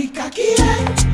Marica marica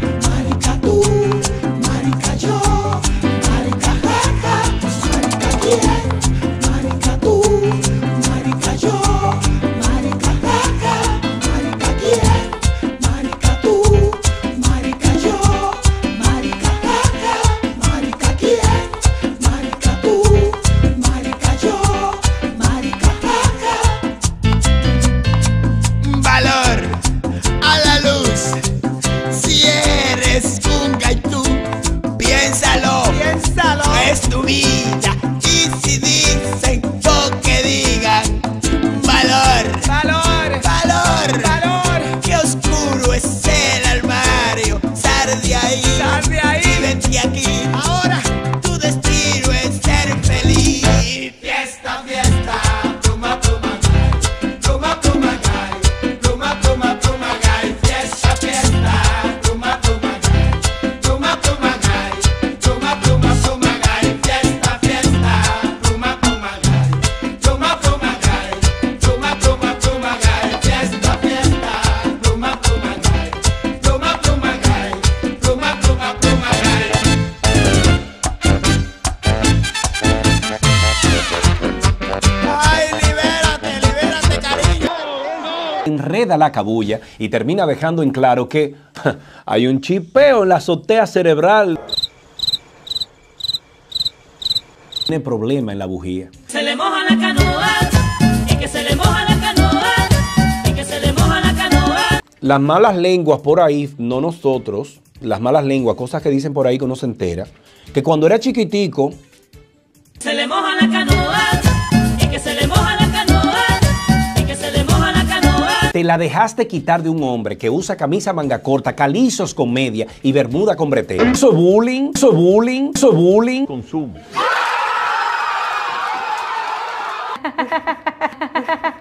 enreda la cabulla y termina dejando en claro que hay un chipeo en la azotea cerebral. Tiene problema en la bujía. Se le moja la canoa, y que se le moja la canoa, y que se le moja la canoa. Las malas lenguas por ahí, no nosotros, las malas lenguas, cosas que dicen por ahí que uno se entera, que cuando era chiquitico, Se le moja la canoa, te la dejaste quitar de un hombre que usa camisa manga corta, calizos con media y bermuda con bretero. Eso es bullying, eso es bullying, eso es bullying. Consumo.